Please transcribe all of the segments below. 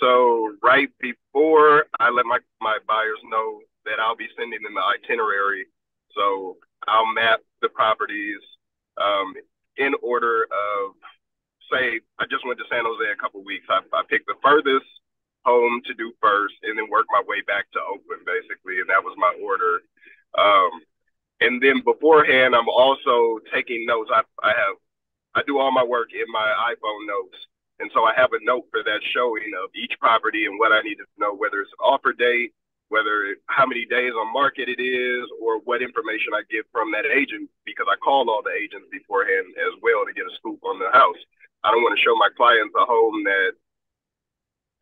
So right before I let my, my buyers know that I'll be sending them the itinerary. So I'll map the properties um, in order of, say, I just went to San Jose a couple weeks. I, I picked the furthest home to do first and then work my way back to Oakland, basically. And that was my order. Um, and then beforehand, I'm also taking notes. I, I have, I do all my work in my iPhone notes. And so I have a note for that showing of each property and what I need to know, whether it's an offer date, whether how many days on market it is, or what information I get from that agent, because I call all the agents beforehand as well to get a scoop on the house. I don't want to show my clients a home that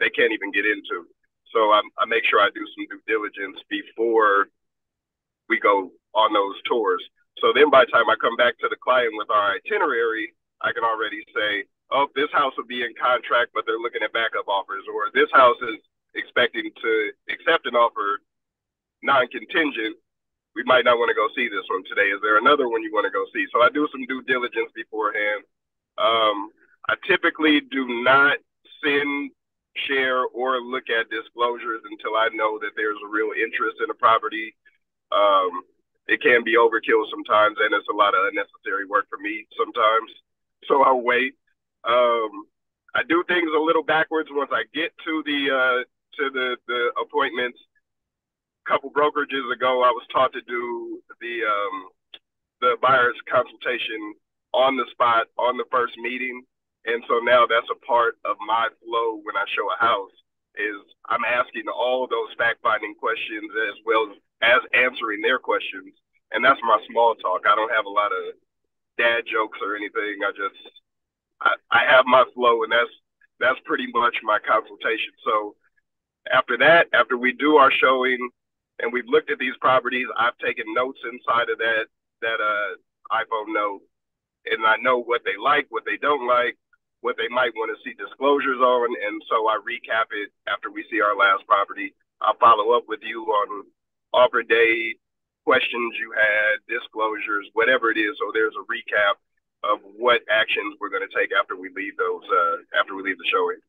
they can't even get into. So I, I make sure I do some due diligence before we go on those tours. So then by the time I come back to the client with our itinerary, I can already say, oh, this house will be in contract, but they're looking at backup offers, or this house is expecting to accept an offer non-contingent, we might not want to go see this one today. Is there another one you want to go see? So I do some due diligence beforehand. Um, I typically do not send, share, or look at disclosures until I know that there's a real interest in a property. Um, it can be overkill sometimes, and it's a lot of unnecessary work for me sometimes. So I'll wait. Um, I do things a little backwards once I get to the uh, to the the appointments. A couple brokerages ago, I was taught to do the um, the buyer's consultation on the spot on the first meeting, and so now that's a part of my flow when I show a house. Is I'm asking all those fact finding questions as well as answering their questions, and that's my small talk. I don't have a lot of dad jokes or anything. I just I, have my flow, and that's that's pretty much my consultation. So after that, after we do our showing and we've looked at these properties, I've taken notes inside of that that uh, iPhone note, and I know what they like, what they don't like, what they might want to see disclosures on, and so I recap it after we see our last property. I'll follow up with you on offer date, questions you had, disclosures, whatever it is. So there's a recap what actions we're going to take after we leave those uh, after we leave the showing.